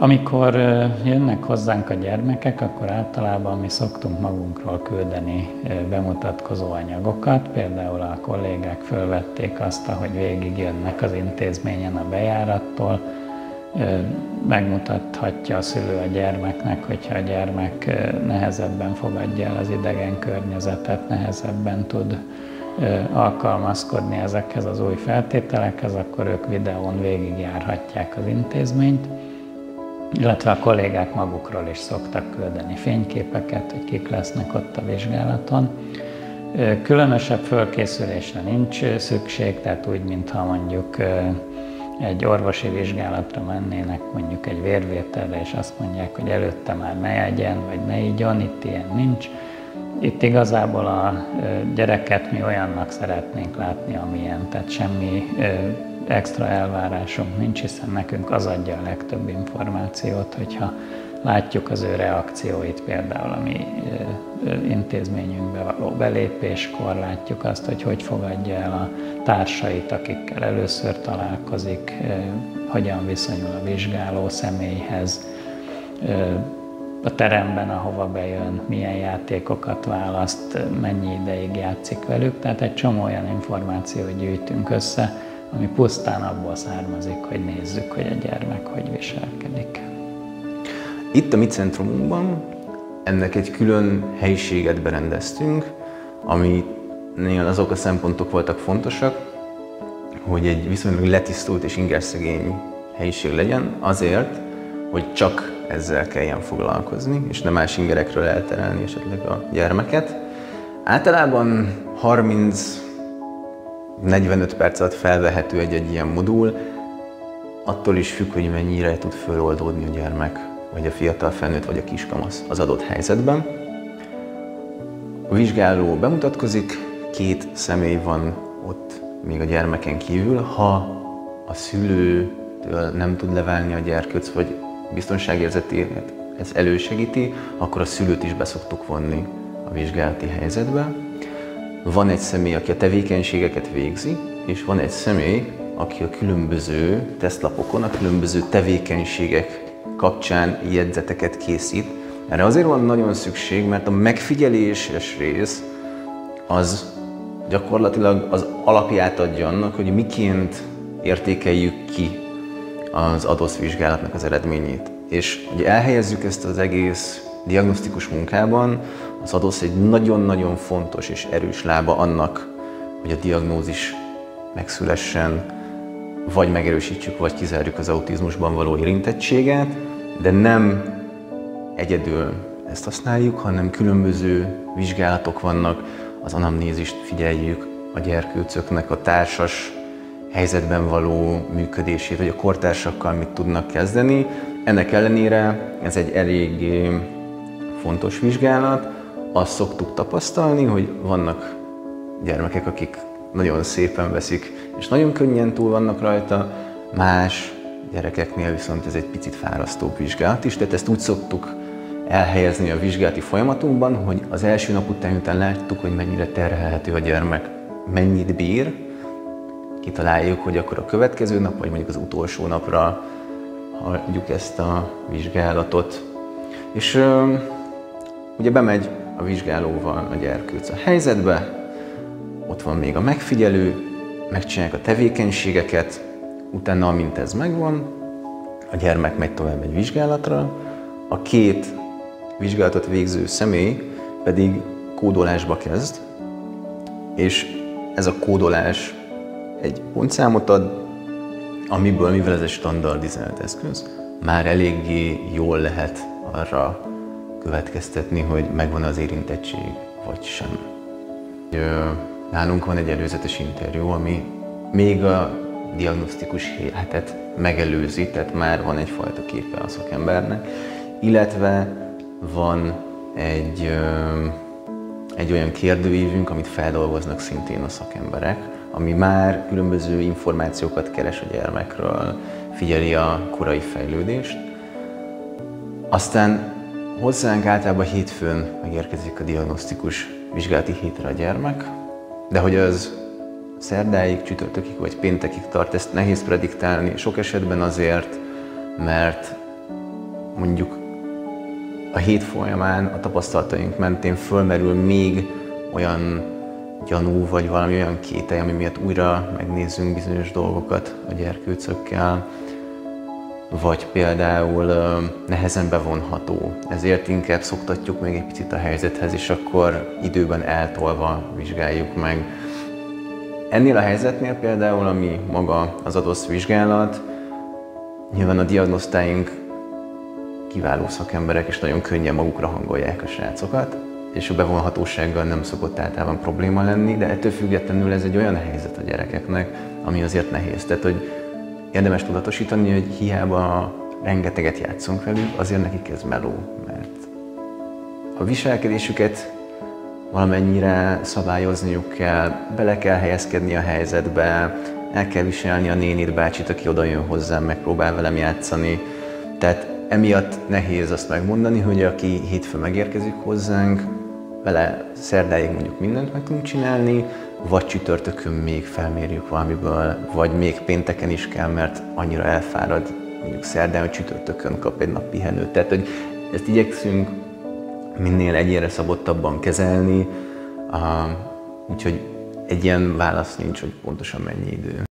Amikor jönnek hozzánk a gyermekek, akkor általában mi szoktunk magunkról küldeni bemutatkozó anyagokat. Például a kollégák fölvették azt, hogy végig jönnek az intézményen a bejárattól, megmutathatja a szülő a gyermeknek, hogyha a gyermek nehezebben fogadja el az idegen környezetet, nehezebben tud alkalmazkodni ezekhez az új feltételekhez, akkor ők videón végigjárhatják az intézményt, illetve a kollégák magukról is szoktak küldeni fényképeket, hogy kik lesznek ott a vizsgálaton. Különösebb fölkészülésre nincs szükség, tehát úgy, mintha mondjuk egy orvosi vizsgálatra mennének, mondjuk egy vérvételre, és azt mondják, hogy előtte már ne egyen, vagy ne igyon, itt ilyen nincs. Itt igazából a gyereket mi olyannak szeretnénk látni, amilyen, tehát semmi extra elvárásunk nincs, hiszen nekünk az adja a legtöbb információt, hogyha látjuk az ő reakcióit, például a mi intézményünkbe való belépéskor, látjuk azt, hogy hogy fogadja el a társait, akikkel először találkozik, hogyan viszonyul a vizsgáló személyhez, a teremben, ahova bejön, milyen játékokat választ, mennyi ideig játszik velük. Tehát egy csomó olyan információt gyűjtünk össze, ami pusztán abból származik, hogy nézzük, hogy a gyermek hogy viselkedik. Itt a mi centrumunkban ennek egy külön helyiséget berendeztünk, aminél azok a szempontok voltak fontosak, hogy egy viszonylag letisztult és ingerszegény helyiség legyen, azért, hogy csak ezzel kelljen foglalkozni, és nem más ingerekről elterelni esetleg a gyermeket. Általában 30 45 perc alatt felvehető egy-egy ilyen modul, attól is függ, hogy mennyire tud föloldódni a gyermek, vagy a fiatal felnőtt, vagy a kiskamasz az adott helyzetben. A vizsgáló bemutatkozik, két személy van ott még a gyermeken kívül. Ha a szülőtől nem tud leválni a gyerkőc, vagy biztonságérzetét ez elősegíti, akkor a szülőt is beszoktuk vonni a vizsgálati helyzetbe. Van egy személy, aki a tevékenységeket végzi, és van egy személy, aki a különböző tesztlapokon, a különböző tevékenységek kapcsán jegyzeteket készít. Erre azért van nagyon szükség, mert a megfigyeléses rész az gyakorlatilag az alapját adja annak, hogy miként értékeljük ki az adott vizsgálatnak az eredményét. És hogy elhelyezzük ezt az egész diagnosztikus munkában, az adósz egy nagyon-nagyon fontos és erős lába annak, hogy a diagnózis megszülessen, vagy megerősítsük, vagy kizárjuk az autizmusban való érintettséget, de nem egyedül ezt használjuk, hanem különböző vizsgálatok vannak, az anamnézist figyeljük, a gyerkőcöknek a társas helyzetben való működését, vagy a kortársakkal mit tudnak kezdeni. Ennek ellenére ez egy elég fontos vizsgálat, azt szoktuk tapasztalni, hogy vannak gyermekek, akik nagyon szépen veszik, és nagyon könnyen túl vannak rajta, más gyerekeknél viszont ez egy picit fárasztóbb vizsgálat is, tehát ezt úgy szoktuk elhelyezni a vizsgálati folyamatunkban, hogy az első nap után, után láttuk, hogy mennyire terhelhető a gyermek, mennyit bír, kitaláljuk, hogy akkor a következő nap, vagy mondjuk az utolsó napra hagyjuk ezt a vizsgálatot. És ugye bemegy a vizsgálóval a gyerkőc a helyzetbe, ott van még a megfigyelő, megcsinálják a tevékenységeket, utána, amint ez megvan, a gyermek megy tovább egy vizsgálatra, a két vizsgálatot végző személy pedig kódolásba kezd, és ez a kódolás egy pontszámot ad, amiből, mivel ez egy standardizált eszköz, már eléggé jól lehet arra következtetni, hogy megvan az érintettség, vagy sem. Nálunk van egy előzetes interjú, ami még a diagnosztikus hetet megelőzi, tehát már van egyfajta képe a szakembernek, illetve van egy, egy olyan kérdőívünk, amit feldolgoznak szintén a szakemberek, ami már különböző információkat keres a gyermekről, figyeli a korai fejlődést. Aztán Hozzánk általában hétfőn megérkezik a diagnosztikus vizsgálati hétre a gyermek, de hogy az szerdáig, csütörtökig vagy péntekig tart, ezt nehéz prediktálni, sok esetben azért, mert mondjuk a hét folyamán a tapasztalataink mentén fölmerül még olyan gyanú, vagy valami olyan kételj, ami miatt újra megnézzünk bizonyos dolgokat a gyerkőcökkel, vagy például nehezen bevonható. Ezért inkább szoktatjuk még egy picit a helyzethez, és akkor időben eltolva vizsgáljuk meg. Ennél a helyzetnél például, ami maga az adott vizsgálat, nyilván a diagnosztáink kiváló szakemberek, és nagyon könnyen magukra hangolják a srácokat, és a bevonhatósággal nem szokott általában probléma lenni, de ettől függetlenül ez egy olyan helyzet a gyerekeknek, ami azért nehéz. Tehát, hogy érdemes tudatosítani, hogy hiába rengeteget játszunk velük, azért nekik ez meló, mert a viselkedésüket valamennyire szabályozniuk kell, bele kell helyezkedni a helyzetbe, el kell viselni a nénit, bácsit, aki oda jön hozzám, megpróbál velem játszani. Tehát emiatt nehéz azt megmondani, hogy aki hétfő megérkezik hozzánk, vele szerdáig mondjuk mindent meg tudunk csinálni, vagy csütörtökön még felmérjük valamiből, vagy még pénteken is kell, mert annyira elfárad, mondjuk szerdán, hogy csütörtökön kap egy nap pihenőt. Tehát, hogy ezt igyekszünk minél egyére szabottabban kezelni, úgyhogy egy ilyen válasz nincs, hogy pontosan mennyi idő.